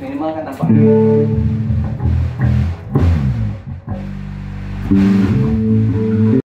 minimal kan nampak.